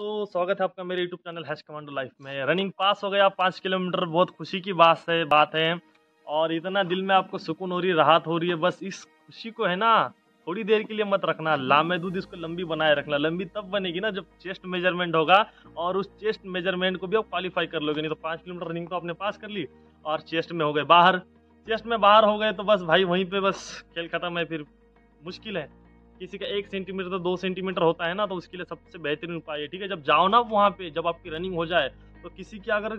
दोस्तों, स्वागत है आपका मेरे YouTube channel hash commando life में। रनिंग पास हो गया, पाँच किलोमीटर, बहुत खुशी की बात है बात है। और इतना दिल में आपको सुकून हो रही है राहत हो रही है, बस इस खुशी को है ना, थोड़ी देर के लिए मत रखना। लामे दूध इसको लंबी बनाए रखना। लंबी तब बनेगी ना जब चेस्ट मेज़रमेंट होगा, और उस चेस्ट मेज़रमेंट को भी आप क्वालिफाई कर लोगे। नहीं तो पाँच किलोमीटर रनिंग तो आपने पास कर ली, और चेस्ट में हो गए बाहर। चेस्ट में बाहर हो गए तो बस भाई वहीं पे बस खेल खत्म है, फिर मुश्किल है। किसी का एक सेंटीमीटर तो दो सेंटीमीटर होता है ना तो उसके लिए सबसे बेहतरीन उपाय है, ठीक है? जब जाओ ना वहाँ पे, जब आपकी रनिंग हो जाए तो किसी की अगर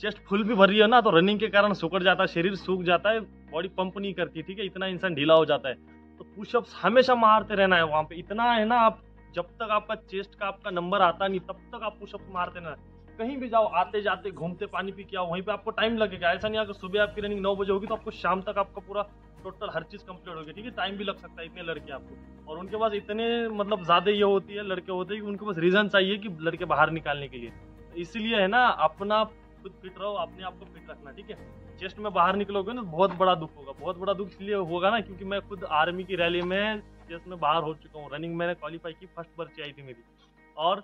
चेस्ट फुल भी भर है ना तो रनिंग के कारण सुकड़ जाता है, शरीर सूख जाता है, बॉडी पंप नहीं करती, ठीक है? इतना इंसान ढीला हो जाता है। तो पुशअप्स हमेशा मारते रहना है वहाँ पे। इतना है ना आप, जब तक आपका चेस्ट का आपका नंबर आता नहीं, तब तक आप पुशअप मारते रहना कहीं भी जाओ आते जाते घूमते, पानी पी के आओ, वहीं पे आपको टाइम लगेगा। ऐसा नहीं अगर सुबह आपकी रनिंग नौ बजे होगी तो आपको शाम तक आपका पूरा टोटल हर चीज़ कंप्लीट होगी ठीक है? टाइम भी लग सकता है इतने लड़के आपको। और उनके पास इतने मतलब ज़्यादा ये होती है, लड़के होते हैं कि उनके पास रीज़न चाहिए कि लड़के बाहर निकालने के लिए। तो इसीलिए है ना, अपना खुद फिट रहो, अपने आप को फिट रखना, ठीक है? चेस्ट में बाहर निकलोगे ना बहुत बड़ा दुख होगा। बहुत बड़ा दुख इसलिए होगा ना, क्योंकि मैं खुद आर्मी की रैली में चेस्ट में बाहर हो चुका हूँ। रनिंग मैंने क्वालिफाई की फ़र्स्ट पर्ची आई थी मेरी। और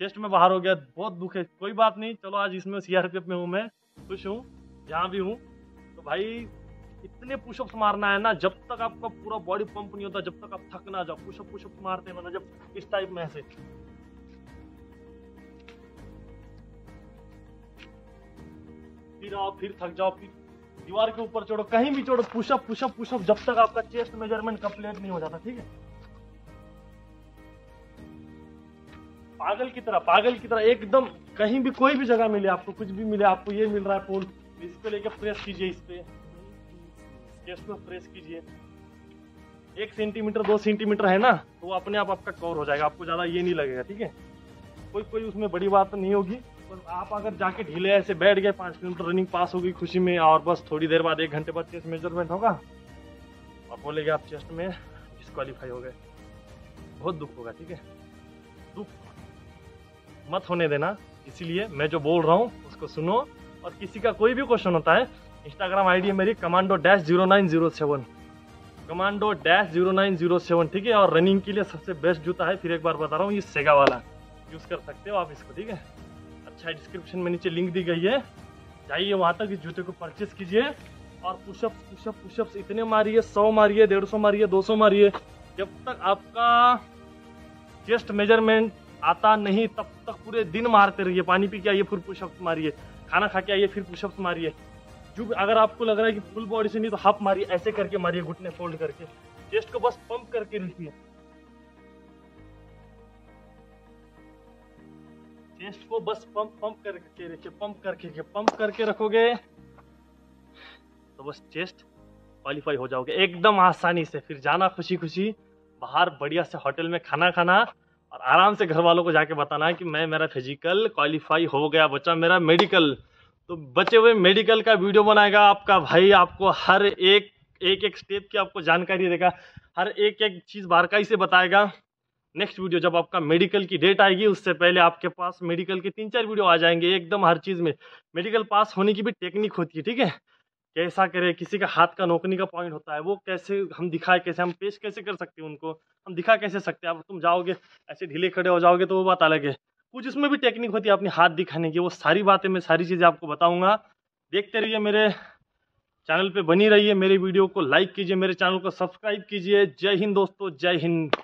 चेस्ट में बाहर हो गया, बहुत दुख है। कोई बात नहीं, चलो आज इसमें सीआरपीएफ में हूँ मैं, खुश हूँ, जहाँ भी हूँ। तो भाई इतने पुशअप्स मारना है ना, जब तक आपका पूरा बॉडी पंप नहीं होता, जब तक आप थक ना जाओ पुशअप पुशअप्स मारते हैं मतलब जब इस टाइप में ऐसे। फिर आओ, फिर थक जाओ, फिर दीवार के ऊपर चढ़ो, कहीं भी चढ़ो पुशअप पुशअप पुशअप जब तक आपका चेस्ट मेज़रमेंट कंप्लीट नहीं हो जाता, ठीक है? पागल की तरह, पागल की तरह, एकदम कहीं भी कोई भी जगह मिले आपको, कुछ भी मिले आपको, ये मिल रहा है पोल इस पे लेके प्रेस कीजिए इस पे। चेस्ट पे प्रेस कीजिए। एक सेंटीमीटर, दो सेंटीमीटर है ना तो वो अपने आप आपका कवर हो जाएगा, आपको ज़्यादा ये नहीं लगेगा, ठीक है? कोई कोई उसमें बड़ी बात नहीं होगी बस आप अगर जाके ढीले ऐसे बैठ गए, पाँच किलोमीटर रनिंग पास होगी खुशी में, और बस थोड़ी देर बाद एक घंटे बाद चेस्ट मेज़रमेंट होगा और बोलेगे आप चेस्ट में डिस्कालीफाई हो गए। बहुत दुख होगा, ठीक है? दुख मत होने देना, इसीलिए मैं जो बोल रहा हूँ, उसको सुनो, और किसी का कोई भी क्वेश्चन होता है इंस्टाग्राम आईडी है मेरी commando dash zero nine zero seven commando dash zero nine zero seven ठीक है? और रनिंग के लिए सबसे बेस्ट जूता है, फिर एक बार बता रहा हूँ, ये सेगा वाला यूज़ कर सकते हो आप इसको, ठीक है? अच्छा डिस्क्रिप्शन में नीचे लिंक दी गई है। जाइए वहाँ तक इस जूते को परचेस कीजिए। और पुशअप पुशअप पुशअप्स इतने मारिए, सौ मारिए, डेढ़ सौ मारिए, दो सौ मारिए, जब तक आपका चेस्ट मेज़रमेंट आता नहीं, तब तक पूरे दिन मारते रहिए। पानी पी के आइए, फिर पुशअप्स मारिए। खाना खा के आइए, फिर पुशअप्स मारिए। जो अगर आपको लग रहा है कि फुल बॉडी से नहीं तो हाफ़ मारिए, ऐसे करके मारिए घुटने फोल्ड करके। चेस्ट को बस पंप करके रखिए चेस्ट को बस पंप पंप करके रखिए पंप करके पंप करके रखोगे तो बस चेस्ट क्वालिफाई हो जाओगे। एकदम आसानी से, फिर जाना खुशी खुशी बाहर बढ़िया से होटल में खाना खाना, और आराम से घर वालों को जाके बताना है कि मैं, मेरा फ़िज़िकल क्वालिफाई हो गया, बच्चा मेरा मेडिकल तो बचे हुए मेडिकल का वीडियो बनाएगा आपका भाई, आपको हर एक एक एक स्टेप की आपको जानकारी देगा। हर एक एक चीज़ बारकाई से बताएगा। नेक्स्ट वीडियो जब आपका मेडिकल की डेट आएगी, उससे पहले आपके पास मेडिकल के तीन चार वीडियो आ जाएँगे एकदम हर चीज़ में। मेडिकल पास होने की भी टेक्निक होती है, ठीक है? कैसा करे, किसी का हाथ का नौकरी का पॉइंट होता है, वो कैसे हम दिखाए, कैसे हम पेश कैसे कर सकते हैं उनको? हम दिखा कैसे सकते हैं? अब तुम जाओगे, ऐसे ढीले खड़े हो जाओगे तो वो बात अलग है। कुछ उसमें भी टेक्निक होती है अपने हाथ दिखाने की, वो सारी बातें मैं सारी चीज़ें आपको बताऊँगा। देखते रहिए मेरे चैनल पे बनी रहिए मेरे वीडियो को लाइक कीजिए मेरे चैनल को सब्सक्राइब कीजिए। जय हिंद दोस्तों, जय हिंद।